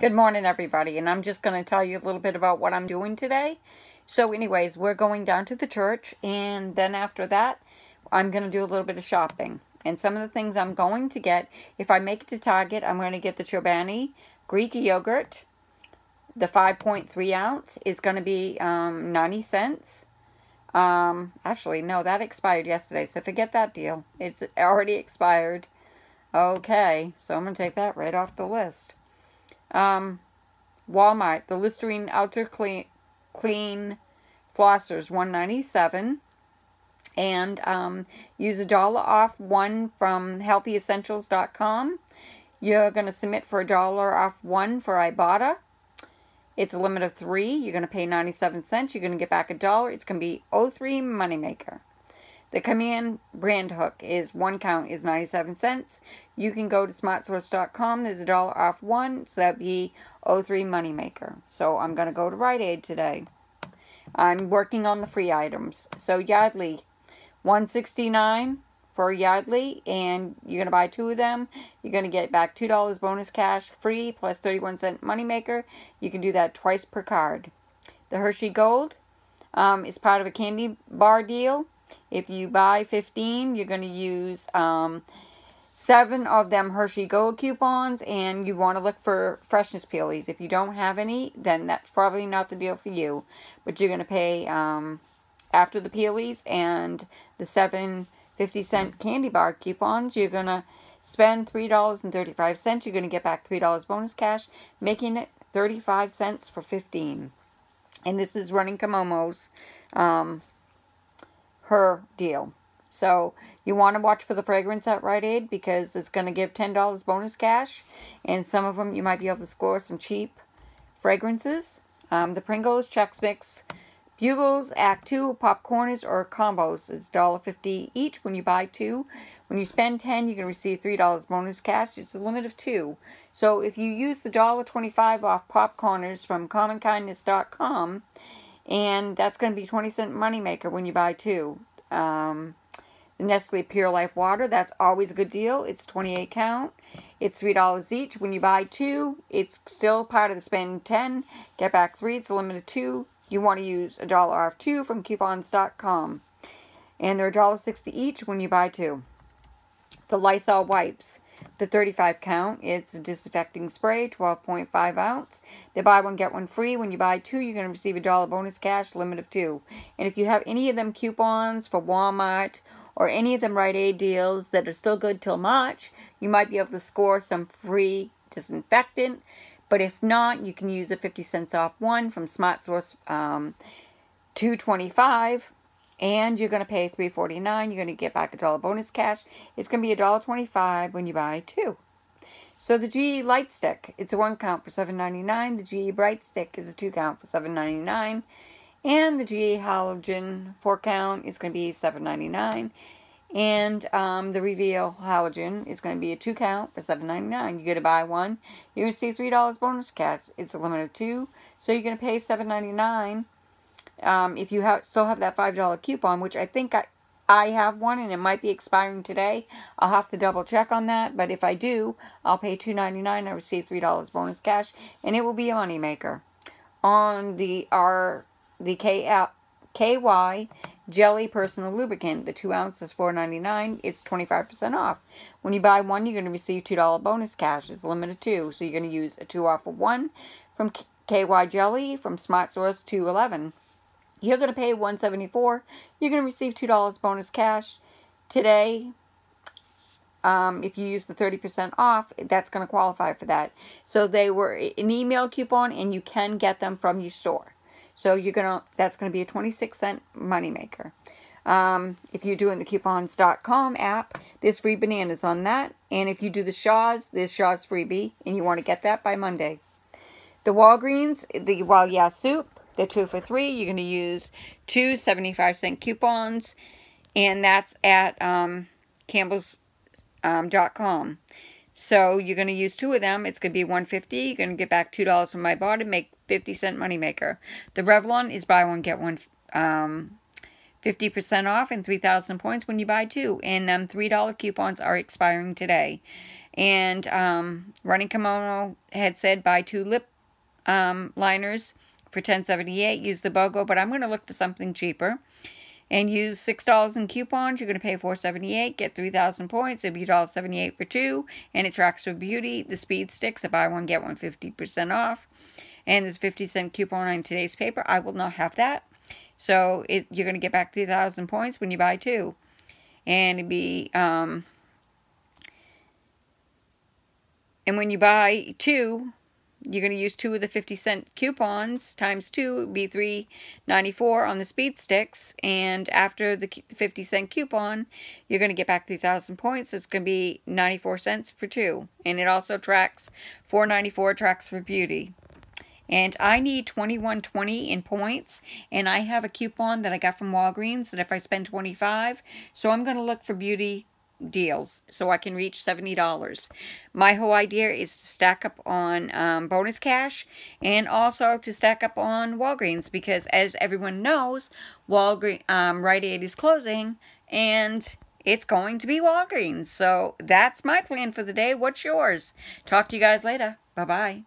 Good morning, everybody, and I'm just going to tell you a little bit about what I'm doing today. So, anyways, we're going down to the church, and then after that, I'm going to do a little bit of shopping. And some of the things I'm going to get, if I make it to Target, I'm going to get the Chobani Greek yogurt. The 5.3 ounce is going to be um, 90 cents. Um, actually, no, that expired yesterday, so forget that deal. It's already expired. Okay, so I'm going to take that right off the list. Um, Walmart, the Listerine Ultra Clean, clean Flossers, 197 and um, use a dollar off one from healthyessentials.com. You're going to submit for a dollar off one for Ibotta. It's a limit of three. You're going to pay 97 cents. You're going to get back a dollar. It's going to be 03 Moneymaker. The command brand hook is one count is 97 cents. You can go to smartsource.com. There's a dollar off one, so that'd be 03 Moneymaker. So I'm going to go to Rite Aid today. I'm working on the free items. So Yardley, 169 for Yardley, and you're going to buy two of them. You're going to get back $2 bonus cash free plus 31 cent Moneymaker. You can do that twice per card. The Hershey Gold um, is part of a candy bar deal. If you buy 15, you're going to use um, seven of them Hershey Gold coupons, and you want to look for freshness peelies. If you don't have any, then that's probably not the deal for you. But you're going to pay um, after the peelies and the seven 50 cent candy bar coupons, you're going to spend $3.35. You're going to get back $3 bonus cash, making it 35 cents for 15 And this is running Kamomo's. Um, her deal. So you want to watch for the fragrance at Rite Aid because it's going to give $10 bonus cash. And some of them you might be able to score some cheap fragrances. Um, the Pringles, Chex Mix, Bugles, Act 2, Popcorners, or combos is $1.50 each when you buy two. When you spend 10 you can receive $3 bonus cash. It's a limit of two. So if you use the $1.25 off Popcorners from CommonKindness.com, and that's going to be 20 cent moneymaker when you buy two. Um, the Nestle Pure Life Water, that's always a good deal. It's 28 count. It's $3 each. When you buy two, it's still part of the spend 10. Get back three. It's a limit of two. You want to use a dollar off two from coupons.com. And they're $1.60 each when you buy two. The Lysol wipes the 35 count. It's a disinfecting spray, 12.5 ounce. They buy one, get one free. When you buy two, you're going to receive a dollar bonus cash, limit of two. And if you have any of them coupons for Walmart or any of them Rite Aid deals that are still good till March, you might be able to score some free disinfectant. But if not, you can use a 50 cents off one from Smart Source um, 225 and you're going to pay $3.49. You're going to get back a dollar bonus cash. It's going to be $1.25 when you buy two. So the GE Light Stick, it's a one count for $7.99. The GE Bright Stick is a two count for $7.99. And the GE Halogen four count is going to be $7.99. And um, the Reveal Halogen is going to be a two count for $7.99. You get to buy one. You're going to see $3 bonus cash. It's a limit of two. So you're going to pay $7.99 um, if you have still have that $5 coupon, which I think I, I have one and it might be expiring today. I'll have to double check on that, but if I do, I'll pay $2.99. I receive $3 bonus cash, and it will be a moneymaker. On the R the K KY Jelly Personal Lubricant, the 2 ounces $4.99, it's 25% off. When you buy one, you're going to receive $2 bonus cash. It's a limit of two, so you're going to use a 2 off of 1 from KY Jelly from Smart Source 211. You're going to pay 174 You're going to receive $2 bonus cash today. Um, if you use the 30% off, that's going to qualify for that. So they were an email coupon and you can get them from your store. So you're going to that's going to be a 26 cent moneymaker. Um, if you're doing the coupons.com app, there's free bananas on that. And if you do the Shaw's, there's Shaw's freebie, and you want to get that by Monday. The Walgreens, the Well Yeah soup, the two for three. You're going to use two 75 cent coupons, and that's at um, campbell's.com. Um, so you're going to use two of them. It's going to be 150 You're going to get back $2 from Ibotta, make 50 cent moneymaker. The Revlon is buy one, get one um, 50% off and 3,000 points when you buy two. And them $3 coupons are expiring today. And um, Running Kimono had said buy two lip um, liners for 1078 use the BOGO, but I'm going to look for something cheaper. And use $6 in coupons. You're going to pay $4.78, get 3,000 points. It'll be $1.78 for two. And it tracks for beauty. The speed sticks. If buy one, get one 50% off. And there's 50 cent coupon on today's paper. I will not have that. So it, you're going to get back 3,000 points when you buy two. And it'd be... Um, and when you buy two, you're going to use two of the 50 cent coupons times two would be 3.94 on the speed sticks. And after the 50 cent coupon you're going to get back 3000 points. It's going to be 94 cents for two. And it also tracks 494 tracks for beauty. And I need 2120 in points. And I have a coupon that I got from Walgreens that if I spend 25 so I'm going to look for beauty deals so I can reach $70. My whole idea is to stack up on um, bonus cash and also to stack up on Walgreens because as everyone knows, Walgreens, um, Rite Aid is closing and it's going to be Walgreens. So that's my plan for the day. What's yours? Talk to you guys later. Bye-bye.